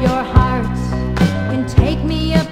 your heart and take me up.